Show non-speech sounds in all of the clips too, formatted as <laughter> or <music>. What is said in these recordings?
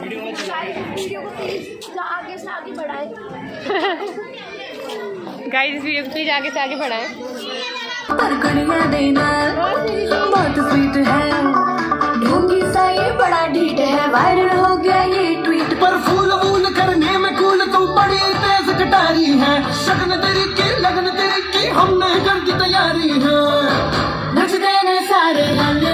Video को please आगे से आगे बढ़ाए। <laughs> गाइस इस वीडियो को प्लीज़ आगे से आगे बढ़ाएँ। बहुत स्वीट है। ढोंगी सा ये बड़ा ढीठ है। वायरल हो गया ये ट्वीट पर फूल वूल करने में कूल तू बड़ी तेज कटारी है। शगन तेरी की लगन तेरी की हमने कर दी तैयारी है। नचते ने सारे मिल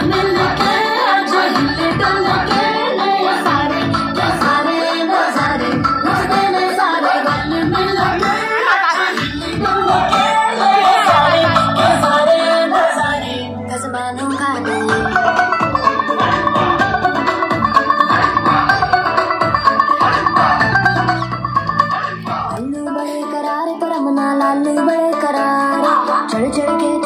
करारे लाल रमना बड़े करारे। चढ़ चढ़ के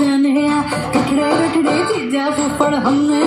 जाने कटड़े कटड़े चीजा फुफड़ हमने